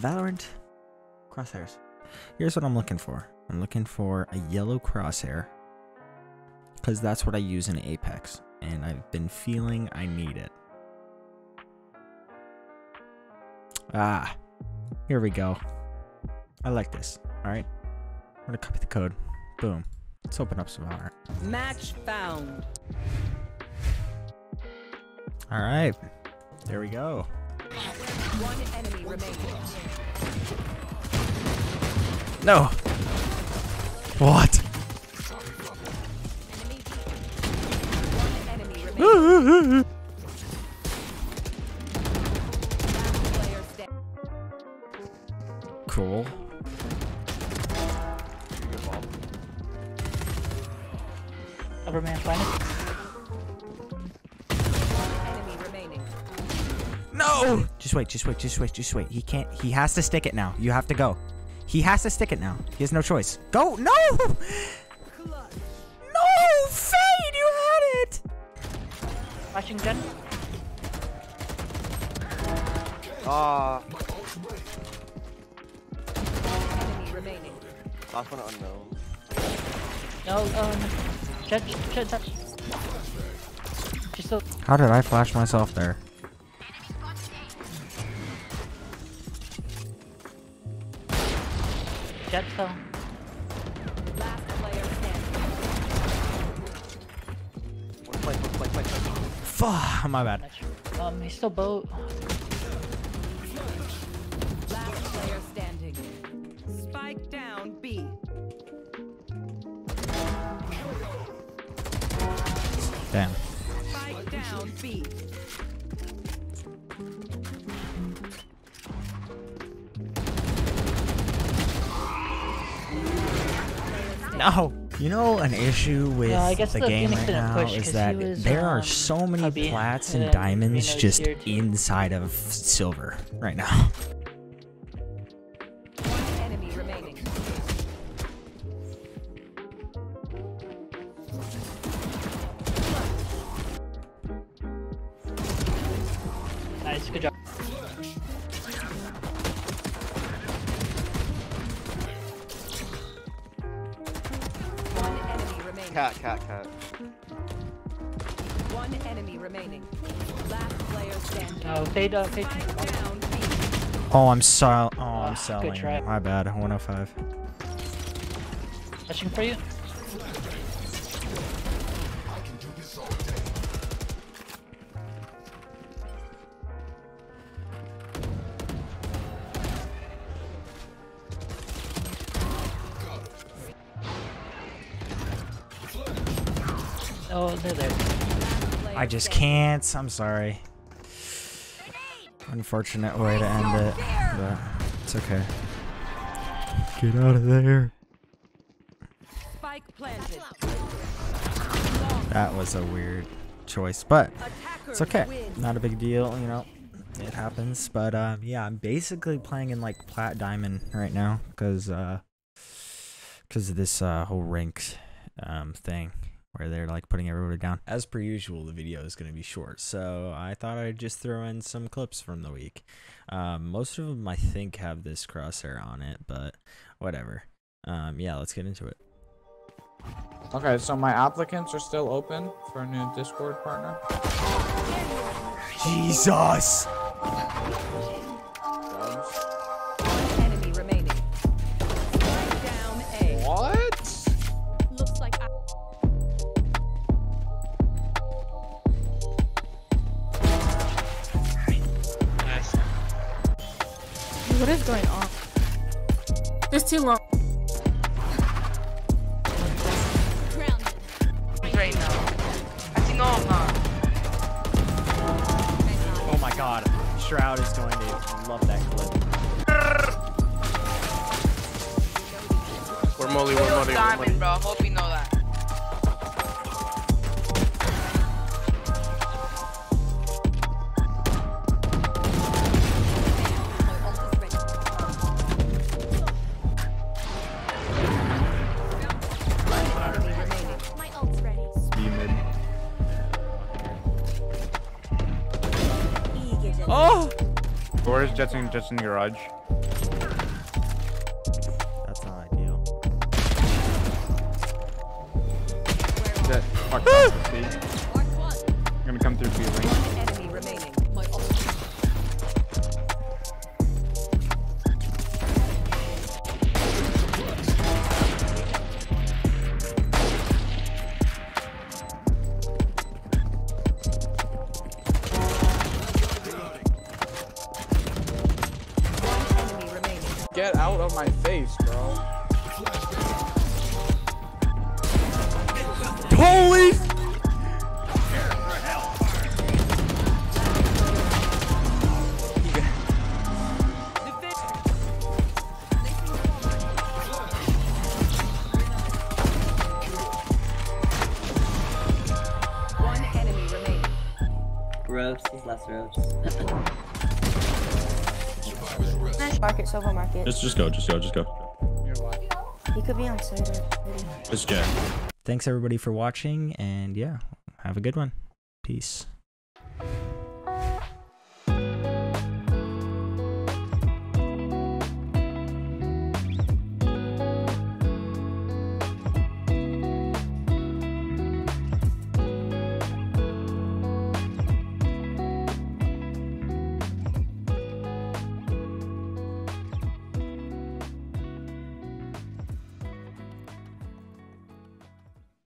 Valorant crosshairs. Here's what I'm looking for. I'm looking for a yellow crosshair because that's what I use in Apex, and I've been feeling I need it. Ah, here we go. I like this. All right, I'm gonna copy the code. Boom. Let's open up some art. Match found. All right, there we go. One enemy remaining. No. What? One enemy remaining. Last player standing. cool. Overman planet. No. Just wait. Just wait. Just wait. Just wait. He can't. He has to stick it now. You have to go. He has to stick it now. He has no choice. Go. No. No. Fade. You had it. Flashing Jett. Ah, Enemy remaining. last one unknown. No, um, Jett, Jett, Jett. She's. How did I flash myself there? Fuck. My bad. Nice. Um, he's still boat. Last player standing. Spike down B. Damn. Spike down B. No. You know an issue with Yeah, I guess the the game right now push 'cause is that was, there are um, so many hubby, plats and and diamonds just inside of silver right now. One enemy remaining. Nice, good job. Cat, cat, cat. One enemy remaining. Last player standing. No, fade, fade. Spike down Oh, I'm so. Oh, Ah, I'm good selling. My bad. 105. Flashing for you. Oh, they're there. I just can't. I'm sorry. Unfortunate way to end it, but it's okay. Get out of there. Spike planted. That was a weird choice, but it's okay. Not a big deal, you know. It happens, but um, yeah, I'm basically playing in like plat diamond right now because uh, because of this uh whole ranked um thing where they're like putting everybody down. As per usual, the video is going to be short, so I thought I'd just throw in some clips from the week. Um, most of them I think have this crosshair on it, but whatever. Um, yeah, let's get into it. Okay, so my applicants are still open for a new Discord partner. Jesus. What is going on? It's too long. right now. Actually, no, I'm not. Oh my god. Shroud is going to love that clip. We're molly, we're molly, we're molly. Oh! Where Stairs, Jett's in, the garage. That's not ideal. Jett, fuck off, see? I'm gonna come through B lane. Get out of my face, bro. Holy! One enemy remaining. Ropes, he's last ropes. Market, Silver Market. Just, just go, just go, just go. You're? He could be on side. It's Jett. Thanks everybody for watching, and yeah, have a good one. Peace.